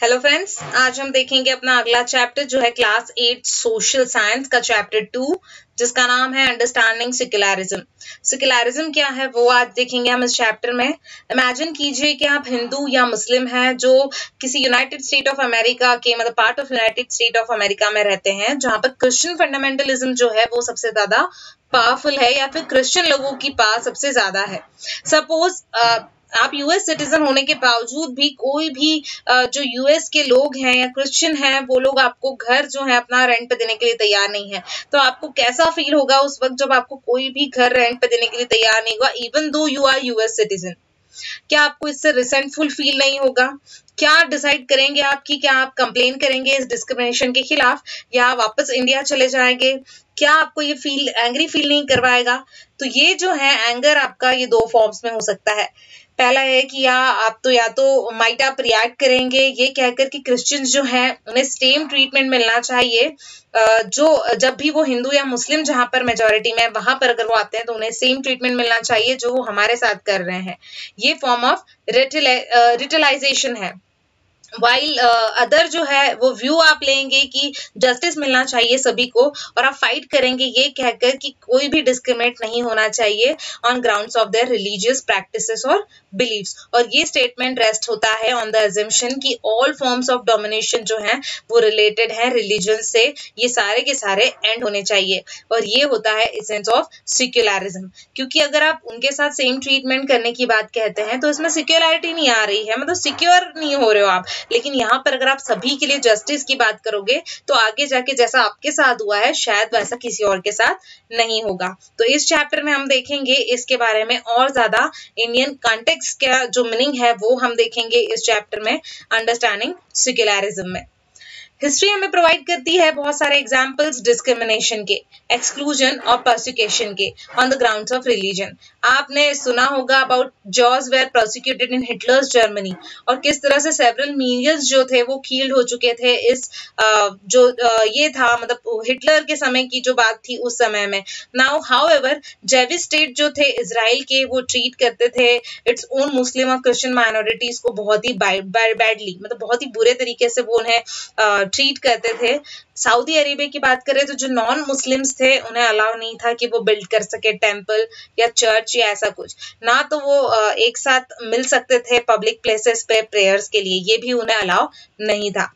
Hello friends आज हम देखेंगे अपना अगला चैप्टर जो है क्लास एट सोशल साइंस का चैप्टर टू जिसका नाम है अंडरस्टैंडिंग सिकुलरिज्म सिकुलरिज्म क्या है, वो आज देखेंगे हम इस चैप्टर में. इमेजिन कीजिए कि आप हिंदू या मुस्लिम हैं, जो किसी यूनाइटेड स्टेट ऑफ़ अमेरिका के मतलब part of united state of America में रहते हैं, जहाँ पर क्रिश्चियन फंडामेंटलिज्म जो है, वो सबसे ज़्यादा पावरफुल है, या फिर क्रिश्चियन लोगों की पास सबसे ज़्यादा है. सपोज़ आप यूएस सिटीजन होने के बावजूद भी कोई भी जो यूएस के लोग हैं या क्रिश्चियन हैं, वो लोग आपको घर जो है अपना रेंट पे देने के लिए तैयार नहीं है। तो आपको कैसा फील होगा उस वक्त जब आपको कोई भी घर रेंट पे देने के लिए तैयार नहीं होगा even though you are US citizen क्या आपको इससे रिसेंटफुल फील नहीं होगा? क्या डिसाइड करेंगे आप कि क्या आप कंप्लेन करेंगे इस डिस्क्रिमिनेशन के खिलाफ? या वापस इंडिया चले जाएँगे? क्या आपको ये फील एंग्री फील नहीं करवाएगा? तो ये जो है एंगर आपका ये दो फॉर्म्स में हो सकता है। पहला है कि या आप तो या तो माइट आप रिएक्ट करेंगे। ये कहकर कि क्रिश्चियंस जो हैं, उन्हें सेम ट्रीटमेंट मिलना चाहिए। जो जब भी वो हिंदू या मुस्लिम जहाँ पर मेजोरिटी में वहाँ पर अगर वो आते हैं तो उन्हें सेम ट्रीटमेंट मिलना चाहिए जो वो हमारे साथ कर रहे हैं। ये फॉर्म ऑफ़ रिटिलाइजेशन है। वाइल अदर uh, जो है वो व्यू आप लेंगे कि जस्टिस मिलना चाहिए सभी को और आप फाइट करेंगे ये कहकर कि कोई भी डिस्क्रिमिनेट नहीं होना चाहिए on grounds of their religious practices और बिलीव्स और ये स्टेटमेंट रेस्ट होता है ऑन द एजम्पन कि ऑल फॉर्म्स ऑफ़ डोमिनेशन जो है वो रिलेटेड है रिलीजन से ये सारे के सारे एंड होने चाहिए. और ये होता है इसेंस ऑफ़ सिक्युलरिज्म क्योंकि अगर आप उनके साथ सेम ट्रीटमेंट करने की बात कहते हैं तो इसमें सिक्योरिटी नहीं आ रही है मतलब सिक्योर नहीं हो रहे हो आप. लेकिन यहाँ पर अगर आप सभी के लिए जस्टिस की बात करोगे तो आगे जाके जैसा आपके साथ हुआ है, शायद वैसा किसी और के साथ नहीं होगा। तो इस चैप्टर में हम देखेंगे, इसके बारे में और ज़्यादा इंडियन कॉन्टेक्स का जो मीनिंग है, वो हम देखेंगे इस चैप्टर में अंडरस्टैंडिंग सिक्युलरिज्म में। हिस्ट्री हमें प्रोवाइड करती है बहुत सारे एग्जाम्पल्स डिस्क्रिमिनेशन के एक्सक्लूजन और प्रोसिक्यूशन के on the grounds of religion आपने सुना होगा about George were prosecuted in Hitler's Germany और किस तरह से सेवरल मीनियर्स जो थे वो खील्ड हो चुके थे इस जो ये था मतलब हिटलर के समय की जो बात थी उस समय में. नाउ हाउ एवर स्टेट जो थे इसराइल के वो ट्रीट करते थे इट्स ओन मुस्लिम और क्रिश्चियन माइनॉरिटीज को बहुत ही बैडली मतलब बहुत ही बुरे तरीके से वो उन्हें ट्रीट करते थे। सऊदी अरेबिया की बात करें तो जो नॉन मुस्लिम्स थे, उन्हें अलाउ नहीं था कि वो बिल्ड कर सके टेंपल या चर्च या ऐसा कुछ। ना तो वो एक साथ मिल सकते थे पब्लिक प्लेसेस पे प्रेयर्स के लिए, ये भी उन्हें अलाउ नहीं था।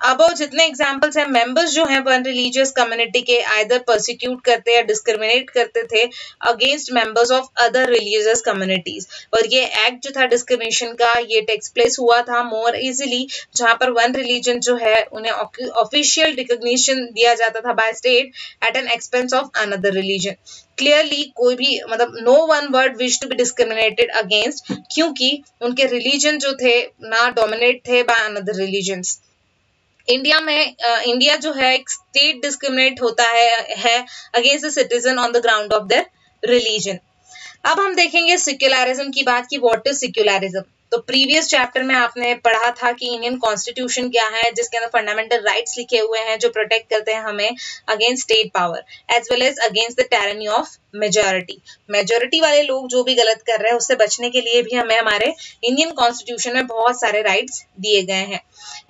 अब जितने एग्जाम्पल्स हैं मेंबर्स जो हैं वन रिलीजियस कम्युनिटी के आइदर परसिक्यूट करते या डिस्क्रिमिनेट करते थे against members of other religious communities और ये एक्ट जो था डिस्क्रिमिनेशन का, ये टेक्स प्लेस हुआ था मोर इजिली जहाँ पर वन रिलीजन जो है, उन्हें ऑफिशियल रिकोगशन दिया जाता था by state at an expense of another religion clearly कोई भी मतलब no one would wish to be discriminated against क्योंकि उनके रिलीजन जो थे, ना डोमिनेट थे बाय अनदर रिलीजन्स इंडिया में इंडिया जो है एक स्टेट डिस्क्रिमिनेट होता है है against the citizen on the ground of the religion अब हम देखेंगे सिक्युलरिज्म की बात की व्हाट इज़ सिक्युलरिज्म तो प्रीवियस चैप्टर में आपने पढ़ा था कि इंडियन कॉन्स्टिट्यूशन क्या है, जिसके अंदर फंडामेंटल राइट्स लिखे हुए हैं, जो प्रोटेक्ट करते हैं हमें against state power as well as against the tyranny of majority majority वाले लोग जो भी गलत कर रहे हैं, उससे बचने के लिए भी हमें हमारे इंडियन कॉन्स्टिट्यूशन में बहुत सारे राइट्स दिए गए हैं।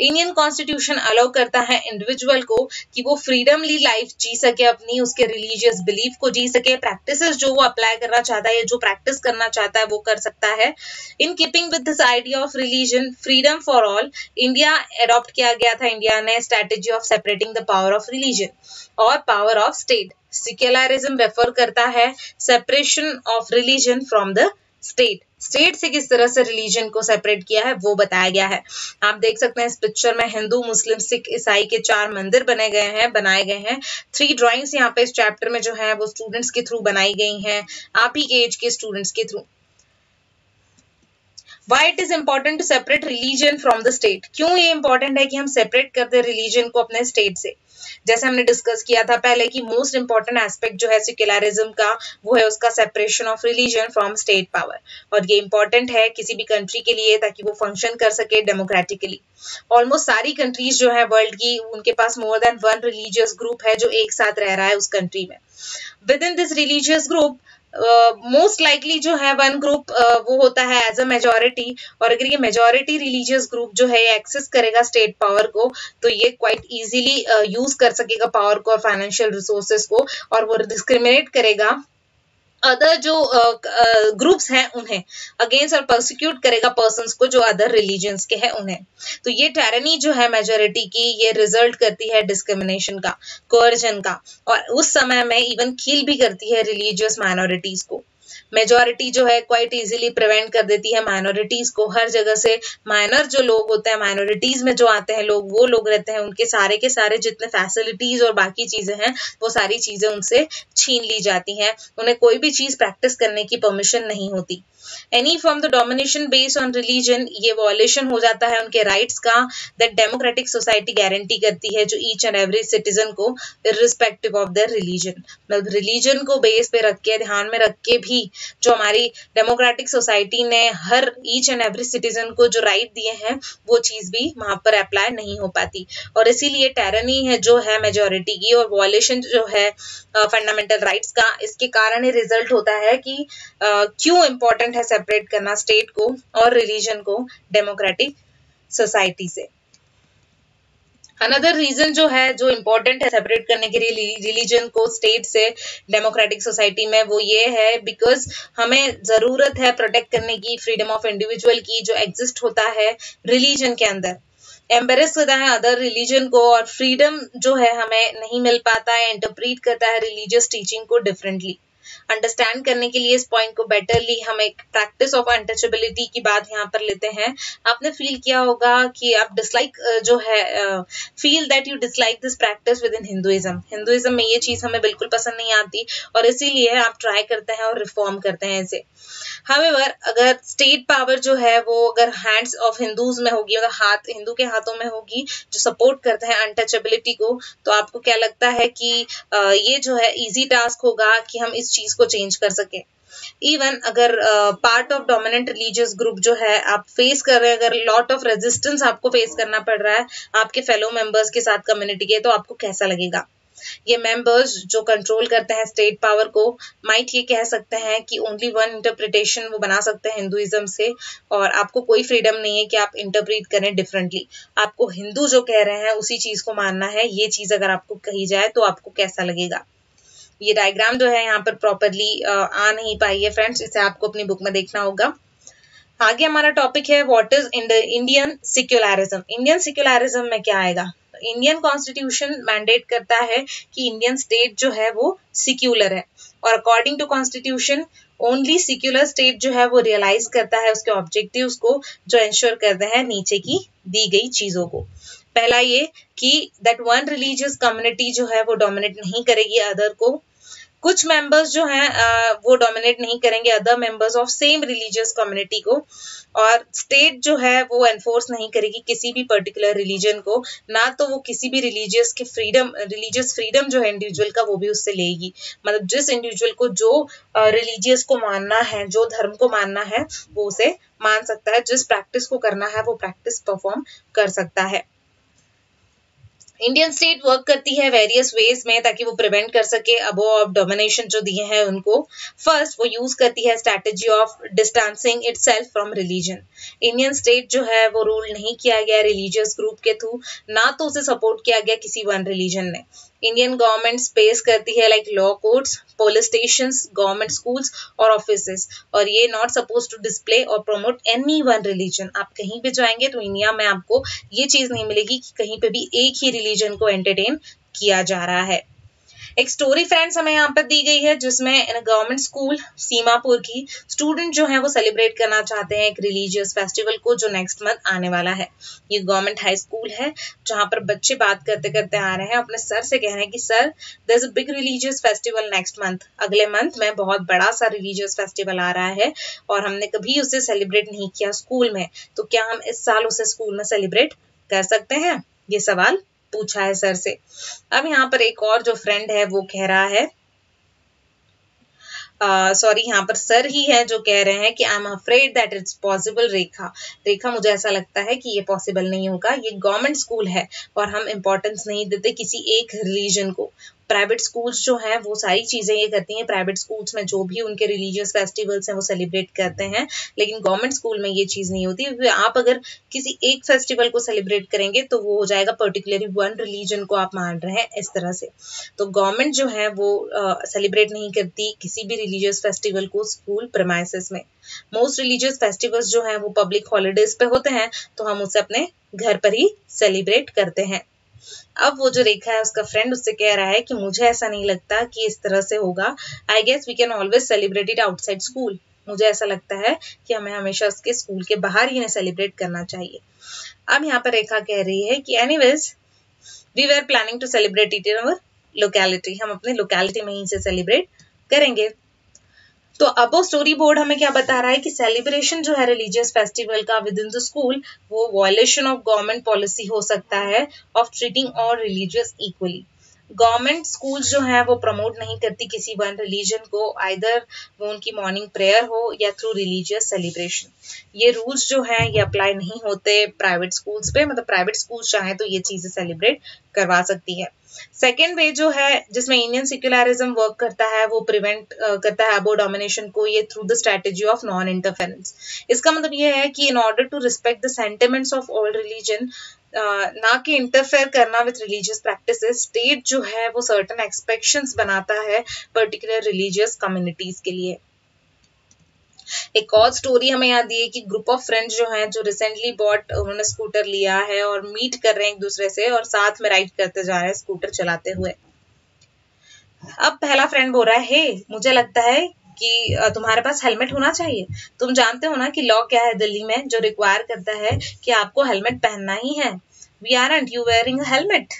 इंडियन कॉन्स्टिट्यूशन अलाउ करता है इंडिविजुअल को कि वो फ्रीडमली लाइफ जी सके, अपनी उसके रिलीजियस बिलीफ को जी सके प्रैक्टिस जो वो अप्लाई करना चाहता है जो प्रैक्टिस करना चाहता है वो कर सकता है। In keeping with this idea of religion freedom for all India adopt किया गया था इंडिया ने strategy of separating the power of religion और power of state secularism refer करता है separation of religion from the state state से किस तरह से रिलीजन को सेपरेट किया है, वो बताया गया है। आप देख सकते हैं इस पिक्चर में हिंदू, मुस्लिम, सिख, ईसाई के चार मंदिर बने गए हैं, बनाए गए हैं। थ्री ड्राइंग्स यहाँ पे इस चैप्टर में जो है, वो स्टूडेंट्स के थ्रू बनाई गई हैं। आप ही के एज के स्टूडेंट्स के through why it is important to separate religion from the state क्यों ये इंपॉर्टेंट है कि हम सेपरेट करते हैं रिलीजन को अपने स्टेट से? जैसे हमने डिस्कस किया था पहले कि मोस्ट इंपॉर्टेंट एस्पेक्ट जो है सेक्युलरिज्म का, वो है उसका separation of religion from state power और ये इंपॉर्टेंट है किसी भी कंट्री के लिए ताकि वो फ़ंक्शन कर सके डेमोक्रेटिकली ऑलमोस्ट सारी कंट्रीज़ जो है वर्ल्ड की, उनके पास more than one religious group है जो एक साथ रह रहा है उस कंट्री में. With in this religious group most uh, likely जो है वन ग्रुप uh, वो होता है एज अ मेजोरिटी और अगर ये मेजोरिटी रिलीजियस ग्रुप जो है एक्सेस करेगा स्टेट पावर को तो ये क्वाइट इजीली यूज़ कर सकेगा पावर को और फाइनेंशियल रिसोर्सेज को और वो डिस्क्रिमिनेट करेगा। अदर जो ग्रुप्स uh, uh, हैं उन्हें अगेंस्ट और प्रोसिक्यूट करेगा पर्सन को जो अदर रिलीजन्स के हैं उन्हें। तो ये टेरनी जो है मेजोरिटी की ये रिज़ल्ट करती है डिस्क्रिमिनेशन का कोर्जन का। और उस समय में इवन खील भी करती है रिलीजियस माइनॉरिटीज को। मेजोरिटी जो है क्वाइट इजीली प्रिवेंट कर देती है माइनॉरिटीज को। हर जगह से माइनर जो लोग होते हैं माइनॉरिटीज में जो आते हैं लोग, वो लोग रहते हैं, उनके सारे के सारे जितने फैसिलिटीज़ और बाकी चीज़ें हैं, वो सारी चीज़ें उनसे छीन ली जाती हैं। उन्हें कोई भी चीज़ प्रैक्टिस करने की परमिशन नहीं होती। Any from the domination based on religion ये वॉलेशन हो जाता है उनके राइट्स का दैट डेमोक्रेटिक सोसाइटी गारंटी करती है जो ईच एंड एवरी सिटीजन को रिस्पेक्टिव ऑफ़ देयर रिलीजन मतलब रिलीजन को बेस पे रख के ध्यान में रख के भी जो हमारी डेमोक्रेटिक सोसाइटी ने हर ईच एंड एवरी सिटीजन को जो राइट दिए हैं वो चीज़ भी वहाँ पर अप्लाई नहीं हो पाती। और इसीलिए टेरनी है जो है मेजोरिटी की और वॉलेशन जो है फंडामेंटल uh, राइट्स का इसके कारण ही रिज़ल्ट होता है कि uh, क्यों इंपॉर्टेंट है सेपरेट करना स्टेट को और रिलीजन को डेमोक्रेटिक सोसाइटी से। अनदर रीजन जो है, जो इम्पोर्टेंट है सेपरेट करने के लिए रिलीजन को स्टेट से डेमोक्रेटिक सोसाइटी में, वो ये है बिकॉज़ हमें ज़रूरत है प्रोटेक्ट करने की फ्रीडम ऑफ़ इंडिविजुअल की जो एग्जिस्ट होता है रिलीजन के अंदर। एम्बेरस करता है अदर रिलीजन को और फ्रीडम जो है हमें नहीं मिल पाता है इंटरप्रीट करता है रिलीजियस टीचिंग को डिफरेंटली अंडरस्टैंड करने के लिए इस पॉइंट को बेटरली हम एक प्रैक्टिस ऑफ़ अनटचेबिलिटी की बात यहाँ पर लेते हैं। आपने फील किया होगा कि आप डिसलाइक जो है feel that you dislike this practice with in Hinduism Hinduism में ये चीज़ हमें बिल्कुल पसंद नहीं आती और इसीलिए आप ट्राई करते हैं और रिफॉर्म करते हैं इसे। हावेवर अगर स्टेट पावर जो है, वो अगर हैंड्स ऑफ़ हिंदूज में होगी, अगर हाथ हिंदू के हाथों में होगी, जो सपोर्ट करते हैं अनटचेबिलिटी को तो आपको क्या लगता है कि ये जो है इजी टास्क होगा कि हम इस चीज़ को चेंज कर सके। इवन अगर part of dominant religious group जो है, आप फेस कर रहे हैं, अगर लॉट ऑफ़ रेजिस्टेंस आपको फेस करना पड़ रहा है आपके फेलो मेंबर्स के साथ कम्युनिटी के तो आपको कैसा लगेगा? ये मेंबर्स जो कंट्रोल करते हैं स्टेट पावर को माइट ये कह सकते हैं कि ओनली वन इंटरप्रिटेशन वो बना सकते हैं हिंदुइज्म से, और आपको कोई फ्रीडम नहीं है कि आप इंटरप्रीट करें डिफरेंटली आपको हिंदू जो कह रहे हैं, उसी चीज़ को मानना है, ये चीज़ अगर आपको कही जाए तो आपको कैसा लगेगा? ये डायग्राम जो है यहाँ पर प्रॉपरली आ नहीं पाई है फ्रेंड्स इसे आपको अपनी बुक में देखना होगा। आगे हमारा टॉपिक है what is Indian secularism Indian secularism में क्या आएगा? इंडियन कॉन्स्टिट्यूशन मैंडेट करता है कि इंडियन स्टेट जो है वो सिक्युलर है। और according to constitution only secular state जो है वो रियलाइज़ करता है उसके ऑब्जेक्टिव को, जो इंश्योर करते हैं नीचे की दी गई चीज़ों को। पहला ये कि दैट वन रिलीजियस कम्युनिटी जो है वो डोमिनेट नहीं करेगी अदर को। कुछ मेंबर्स जो हैं वो डोमिनेट नहीं करेंगे other members of same religious community को। और स्टेट जो है वो एनफोर्स नहीं करेगी किसी भी पर्टिकुलर रिलीजन को। ना तो वो किसी भी रिलीजियस के फ्रीडम रिलीजियस फ्रीडम जो है इंडिविजुअल का वो भी उससे लेगी। मतलब जिस इंडिविजुअल को जो रिलीजियस को मानना है, जो धर्म को मानना है, वो उसे मान सकता है। जिस प्रैक्टिस को करना है, वो प्रैक्टिस परफॉर्म कर सकता है। इंडियन स्टेट वर्क करती है वेरियस वेज में ताकि वो प्रिवेंट कर सके अबो ऑफ़ डोमिनेशन जो दिए हैं उनको। फ़र्स्ट वो यूज़ करती है strategy of distancing itself from religion Indian state जो है वो रूल नहीं किया गया रिलीजियस ग्रुप के थ्रू ना तो उसे सपोर्ट किया गया किसी वन रिलीजन ने। इंडियन गवर्नमेंट स्पेस करती है like law courts police station government schools और ऑफ़िस और ये नॉट सपोज़ टू डिस्प्ले और प्रमोट एनी वन रिलीजन आप कहीं पे जाएँगे तो इंडिया में आपको ये चीज़ नहीं मिलेगी कि कहीं पे भी एक ही रिलीजन को एंटरटेन किया जा रहा है। एक स्टोरी फ्रेंड्स हमें यहाँ पर दी गई है, जिसमें गवर्नमेंट स्कूल सीमापुर की स्टूडेंट जो है वो सेलिब्रेट करना चाहते हैं एक रिलीजियस फेस्टिवल को, जो नेक्स्ट मंथ आने वाला है। ये गवर्नमेंट हाई स्कूल है, जहाँ पर बच्चे बात करते करते आ रहे हैं, अपने सर से कह रहे हैं कि, sir there is a big religious festival next month अगले मंथ में बहुत बड़ा सा रिलीजियस फेस्टिवल आ रहा है, और हमने कभी उसे सेलिब्रेट नहीं किया स्कूल में. तो क्या हम इस साल उसे स्कूल में सेलिब्रेट कर सकते हैं? ये सवाल पूछा है सर से। अब यहाँ पर एक और जो फ्रेंड है वो कह रहा है सॉरी uh, यहाँ पर सर ही है जो कह रहे हैं कि I am afraid that it's possible Rekha. Rekha मुझे ऐसा लगता है कि ये पॉसिबल नहीं होगा। ये गवर्नमेंट स्कूल है और हम इम्पोर्टेंस नहीं देते किसी एक रिलीजन को। प्राइवेट स्कूल्स जो हैं, वो सारी चीज़ें ये करती हैं। प्राइवेट स्कूल्स में जो भी उनके रिलीजियस फेस्टिवल्स हैं, वो सेलिब्रेट करते हैं। लेकिन गवर्नमेंट स्कूल में ये चीज़ नहीं होती। आप अगर किसी एक फेस्टिवल को सेलिब्रेट करेंगे तो वो हो जाएगा पर्टिकुलरली वन रिलीजन को आप मान रहे हैं इस तरह से। तो गवर्नमेंट जो है, वो सेलिब्रेट नहीं करती किसी भी रिलीजियस फेस्टिवल को स्कूल प्रमाइसिस में। मोस्ट रिलीजियस फेस्टिवल्स जो हैं, वो पब्लिक हॉलीडेज पे होते हैं तो हम उसे अपने घर पर ही सेलिब्रेट करते हैं। अब वो जो रेखा है, उसका फ्रेंड उससे कह रहा है कि मुझे ऐसा नहीं लगता कि इस तरह से होगा। I guess we can always celebrate it outside school मुझे ऐसा लगता है कि हमें हमेशा उसके स्कूल के बाहर ही सेलिब्रेट करना चाहिए। अब यहाँ पर रेखा कह रही है कि anyways we were planning to celebrate it in our locality हम अपने लोकेलिटी में ही से सेलिब्रेट करेंगे। तो अब स्टोरी बोर्ड हमें क्या बता रहा है कि सेलिब्रेशन जो है रिलीजियस फेस्टिवल का विद इन द स्कूल वो वॉयलेशन ऑफ़ गवर्नमेंट पॉलिसी हो सकता है of treating all religious equally government school जो है, वो प्रमोट नहीं करती किसी वन रिलीजन को आइदर वो उनकी मॉर्निंग प्रेयर हो या थ्रू रिलीजियस सेलिब्रेशन ये रूल्स जो हैं, ये अप्लाई नहीं होते प्राइवेट स्कूल्स पे मतलब प्राइवेट स्कूल्स चाहे तो ये चीज़ें सेलिब्रेट करवा सकती है। सेकेंड वे जो है, जिसमें इंडियन सिक्युलरिज्म वर्क करता है, वो प्रिवेंट करता है अबो डोमिनेशन को, ये through the strategy of non interference इसका मतलब ये है कि in order to respect the sentiments of all religion ना कि इंटरफेयर करना विथ रिलीजियस प्रैक्टिस स्टेट जो है, वो सर्टन एक्सपेक्शंस बनाता है पर्टिकुलर रिलीजियस कम्युनिटीज के लिए. एक और स्टोरी हमें याद दी है कि ग्रुप ऑफ़ फ्रेंड्स जो हैं, जो रिसेंटली बॉट उन्होंने स्कूटर लिया है और मीट कर रहे हैं एक दूसरे से और साथ में राइड करते जा रहे हैं स्कूटर चलाते हुए। अब पहला फ्रेंड बोल रहा है, हे, मुझे लगता है कि तुम्हारे पास हेलमेट होना चाहिए। तुम जानते हो ना कि लॉ क्या है दिल्ली में, जो रिक्वायर करता है कि आपको हेलमेट पहनना ही है। We are and you wearing helmet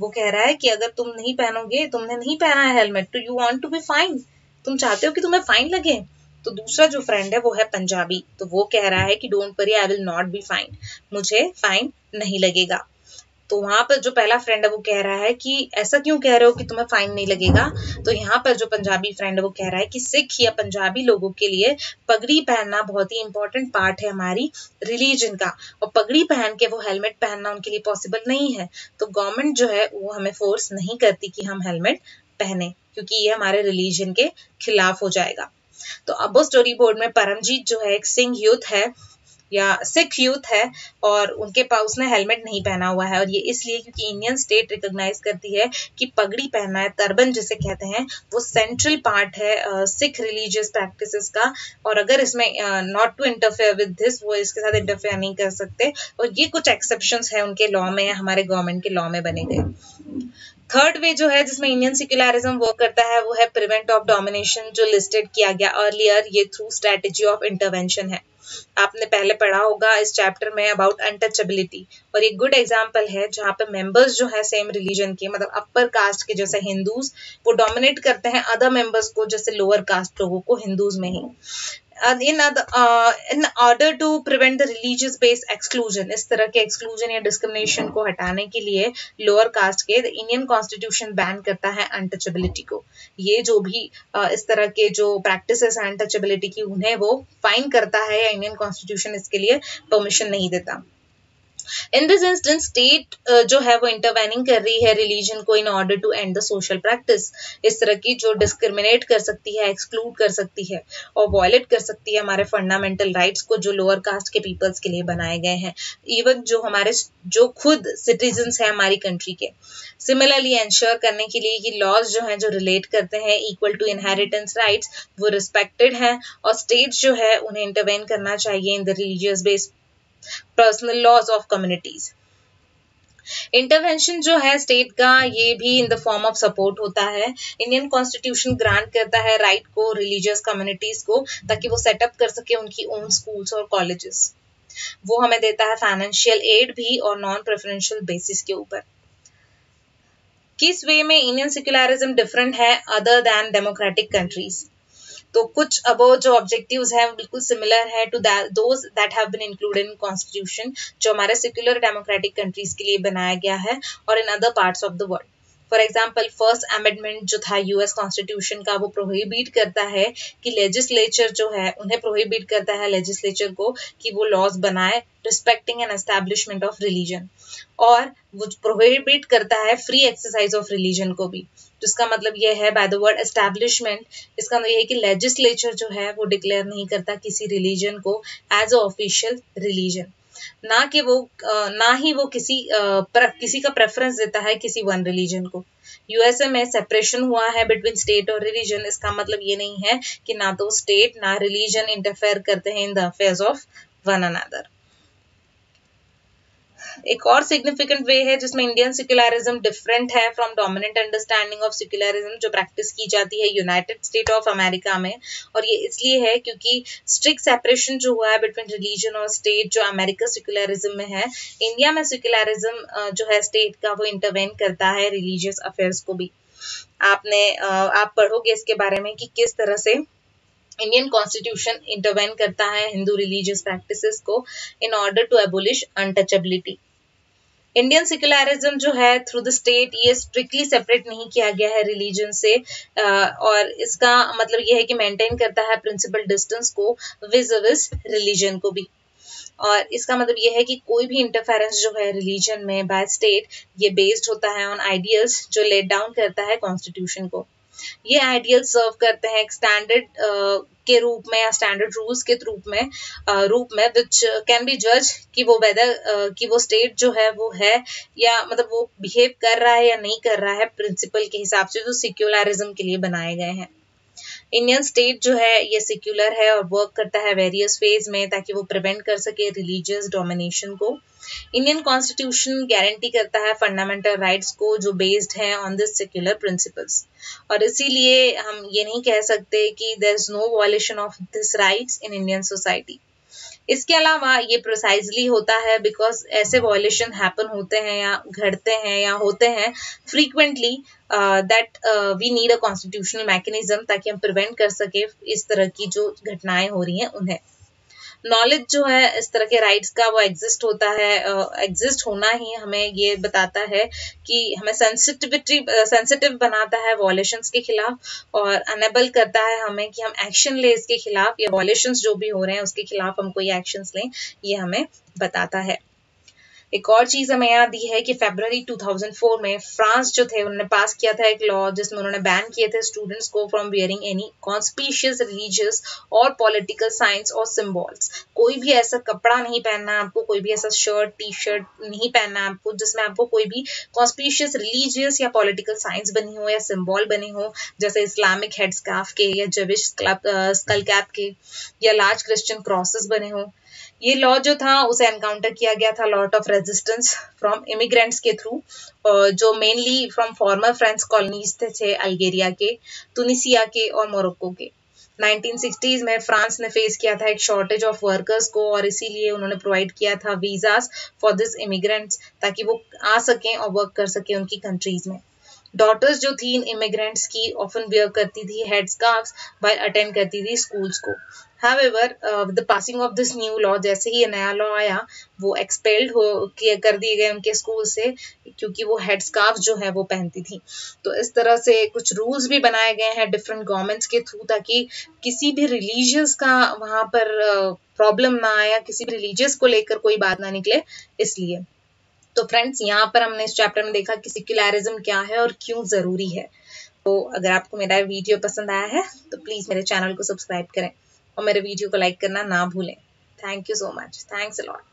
वो कह रहा है कि अगर तुम नहीं पहनोगे, तुमने नहीं पहना है हेलमेट तो you want to be fine तुम चाहते हो कि तुम्हें फाइन लगे। तो दूसरा जो फ्रेंड है, वो है पंजाबी। तो वो कह रहा है कि don't worry I will not be fine मुझे फाइन नहीं लगेगा। तो वहाँ पर जो पहला फ्रेंड है, वो कह रहा है कि, ऐसा क्यों कह रहे हो कि तुम्हें फाइन नहीं लगेगा? तो यहाँ पर जो पंजाबी फ्रेंड है, वो कह रहा है कि सिख या पंजाबी लोगों के लिए पगड़ी पहनना बहुत ही इंपॉर्टेंट पार्ट है हमारी रिलीजन का। और पगड़ी पहन के वो हेलमेट पहनना उनके लिए पॉसिबल नहीं है। तो गवर्नमेंट जो है, वो हमें फोर्स नहीं करती कि हम हेलमेट पहने, क्योंकि ये हमारे रिलीजन के खिलाफ हो जाएगा। तो अब स्टोरी बोर्ड में परमजीत जो है, एक सिंह यूथ है, या सिख यूथ है, और उनके पास उसने हेलमेट नहीं पहना हुआ है, और ये इसलिए क्योंकि इंडियन स्टेट रिकॉग्नाइज करती है कि पगड़ी पहनना है, तरबन जिसे कहते हैं, वो सेंट्रल पार्ट है सिख रिलीजियस प्रैक्टिसेस का, और अगर इसमें not to interfere with this वो इसके साथ इंटरफेयर नहीं कर सकते, और ये कुछ एक्सेप्शन है उनके लॉ में हमारे गवर्नमेंट के लॉ में बने गए। थर्ड वे जो है जिसमें इंडियन सिक्युलरिज्म वर्क करता है, वो है प्रिवेंट ऑफ़ डोमिनेशन जो लिस्टेड किया गया अर्लियर ये थ्रू स्ट्रेटेजी ऑफ़ इंटरवेंशन है। आपने पहले पढ़ा होगा इस चैप्टर में अबाउट अनटचेबिलिटी और एक गुड एग्ज़ाम्पल है जहाँ पे मेंबर्स जो है सेम रिलीजन के मतलब अपर कास्ट के जैसे हिंदूज वो डोमिनेट करते हैं अदर मेंबर्स को, जैसे लोअर कास्ट लोगों को हिंदूज में ही। In other, uh, in order to prevent the religious based exclusion इस तरह के exclusion या discrimination को हटाने के लिए lower caste के इंडियन कॉन्स्टिट्यूशन बैन करता है अनटचेबिलिटी को। ये जो भी uh, इस तरह के जो प्रैक्टिस है अनटचेबिलिटी की उन्हें वो फाइन करता है या इंडियन कॉन्स्टिट्यूशन इसके लिए परमिशन नहीं देता। इन दिस इंस्टेंस स्टेट जो है वो इंटरवेनिंग कर रही है रिलीजन को in order to end the social practice इस तरह की जो डिस्क्रिमिनेट कर सकती है एक्सक्लूड कर सकती है और वॉयलेट कर सकती है हमारे फंडामेंटल राइट्स को जो लोअर कास्ट के पीपल्स के लिए बनाए गए हैं. इवन जो हमारे जो खुद सिटीजन है हमारी कंट्री के. सिमिलरली एंश्योर करने के लिए कि लॉज जो हैं जो रिलेट करते हैं इक्वल टू इनहेरिटेंस राइट्स वो रिस्पेक्टेड हैं और स्टेट जो है उन्हें इंटरवेन करना चाहिए in the religious based personal laws of communities intervention जो है स्टेट का, ये भी in the form of support होता है। इंडियन कॉन्स्टिट्यूशन ग्रांट करता है राइट को रिलीजियस कम्युनिटीज को, ताकि वो सेटअप कर सके उनकी ओन स्कूल्स और कॉलेजेस वो हमें देता है फाइनेंशियल एड भी और नॉन प्रेफरेंशियल बेसिस के ऊपर। किस वे में इंडियन सेक्युलरिज्म डिफरेंट है अदर दैन डेमोक्रेटिक कंट्रीज़ तो कुछ अब जो ऑब्जेक्टिव्स हैं बिल्कुल सिमिलर है to those that have been included in constitution जो हमारे सेक्युलर डेमोक्रेटिक कंट्रीज़ के लिए बनाया गया है और in other parts of the world for example first amendment जो था यूएस कॉन्स्टिट्यूशन का, वो प्रोहिबिट करता है कि लेजिस्लेचर जो है, उन्हें प्रोहिबिट करता है लेजिस्लेचर को कि वो लॉज बनाए respecting an establishment of religion और वो प्रोहिबिट करता है फ्री एक्सरसाइज ऑफ़ रिलीजन को भी. जिसका मतलब यह है बाय द वर्ड एस्टेब्लिशमेंट इसका मतलब यह है कि लेजिस्लेचर जो है, वो डिक्लेयर नहीं करता किसी रिलीजन को एज अ ऑफिशियल रिलीजन ना कि वो ना ही वो किसी किसी का प्रेफरेंस देता है किसी वन रिलीजन को. यूएसए में सेपरेशन हुआ है बिटवीन स्टेट और रिलीजन इसका मतलब ये नहीं है कि ना तो स्टेट ना रिलीजन इंटरफेयर करते हैं in the affairs of one another एक और सिग्निफिकेंट वे है जिसमें इंडियन सिक्युलरिज्म डिफरेंट है from dominant understanding of secularism जो प्रैक्टिस की जाती है यूनाइटेड स्टेट ऑफ़ अमेरिका में। और ये इसलिए है क्योंकि स्ट्रिक्ट सेपरेशन जो हुआ है बिटवीन रिलीजन और स्टेट जो अमेरिका सिक्युलरिज्म में है इंडिया में सिक्युलरिज्म जो है स्टेट का वो इंटरवेन करता है रिलीजियस अफेयर्स को भी। आपने आप पढ़ोगे इसके बारे में कि किस तरह से इंडियन कॉन्स्टिट्यूशन इंटरवेन करता है हिंदू रिलीजियस प्रैक्टिसेस को in order to abolish untouchability Indian secularism जो है थ्रू द स्टेट ये स्ट्रिक्टली सेपरेट नहीं किया गया है रिलीजन से और इसका मतलब ये है कि मेंटेन करता है प्रिंसिपल डिस्टेंस को विज विज रिलीजन को भी। और इसका मतलब ये है कि कोई भी इंटरफेरेंस जो है रिलीजन में बाय स्टेट ये बेस्ड होता है ऑन आइडियल्स जो लेट डाउन करता है कॉन्स्टिट्यूशन को। ये आइडियल सर्व करते हैं एक स्टैंडर्ड के रूप में या स्टैंडर्ड रूल्स के रूप में रूप में विच कैन बी जज कि वो वेदर कि वो स्टेट जो है वो है या मतलब वो बिहेव कर रहा है या नहीं कर रहा है प्रिंसिपल के हिसाब से जो सिक्युलरिज्म के लिए बनाए गए हैं। इंडियन स्टेट जो है, ये सिक्युलर है और वर्क करता है वेरियस फ़ेज़ में ताकि वो प्रिवेंट कर सके रिलीजियस डोमिनेशन को। इंडियन कॉन्स्टिट्यूशन गारंटी करता है फंडामेंटल राइट्स को जो बेस्ड हैं ऑन दिस सेक्युलर प्रिंसिपल्स और इसीलिए हम ये नहीं कह सकते कि there is no violation of this rights in Indian society इसके अलावा ये प्रोसाइजली होता है बिकॉज़ ऐसे वॉयलेशन हैपन होते हैं या घटते हैं या होते हैं frequently that we need a constitutional mechanism ताकि हम प्रिवेंट कर सके इस तरह की जो घटनाएँ हो रही हैं उन्हें। नॉलेज जो है, इस तरह के राइट्स का वो एग्जिस्ट होता है एग्जिस्ट होना ही हमें ये बताता है कि हमें सेंसिटिविटी सेंसिटिव बनाता है वॉलेशंस के खिलाफ और अनेबल करता है हमें कि हम एक्शन लें इसके खिलाफ या वॉलेशंस जो भी हो रहे हैं उसके खिलाफ हम कोई एक्शंस लें, ये हमें बताता है। एक और चीज़ हमें याद दी है कि फेबर 2004 में फ्रांस जो थे, उन्होंने पास किया था एक लॉ जिसमें उन्होंने बैन किए थे स्टूडेंट्स को from wearing any conspicuous religious और पॉलिटिकल साइंस और सिम्बॉल्स कोई भी ऐसा कपड़ा नहीं पहनना आपको, कोई भी ऐसा शर्ट टी शर्ट नहीं पहनना आपको, जिसमें आपको कोई भी कॉन्स्पीशियस रिलीजियस या पॉलिटिकल साइंस बनी हो या सिम्बॉल बने हो, जैसे इस्लामिक हेड स्काफ के या जविश स्कल कैप के या लार्ज क्रिश्चियन क्रॉसेस बने हो। ये लॉ जो था, उसे एनकाउंटर किया गया था lot of resistance from immigrants के थ्रू जो mainly from former French colonies थे अल्गेरिया के तुनिसिया के और मोरक्को के। 1960s में फ्रांस ने फेस किया था एक शॉर्टेज ऑफ़ वर्कर्स को और इसीलिए उन्होंने प्रोवाइड किया था वीजास फॉर दिस इमिग्रेंट्स ताकि वो आ सकें और वर्क कर सकें उनकी कंट्रीज़ में। डॉटर्स जो थी इमिग्रेंट्स की ऑफन वेयर करती थी हेड स्कार्फ्स बाय अटेंड करती थी स्कूल्स को। However the passing of this new law जैसे ही नया लॉ आया वो एक्सपेल्ड हो कर दिए गए उनके स्कूल से क्योंकि वो हेड स्कार्फ जो है वो पहनती थी। तो इस तरह से कुछ रूल्स भी बनाए गए हैं डिफरेंट गवर्नमेंट्स के थ्रू ताकि किसी भी रिलीजियस का वहाँ पर प्रॉब्लम uh, ना आया किसी भी रिलीजियस को लेकर कोई बात ना निकले इसलिए। तो फ्रेंड्स यहाँ पर हमने इस चैप्टर में देखा कि सिक्युलरिज्म क्या है और क्यों ज़रूरी है। तो अगर आपको मेरा वीडियो पसंद आया है तो प्लीज़ मेरे चैनल को सब्सक्राइब करें। और मेरे वीडियो को लाइक करना ना भूलें। Thank you so much thanks a lot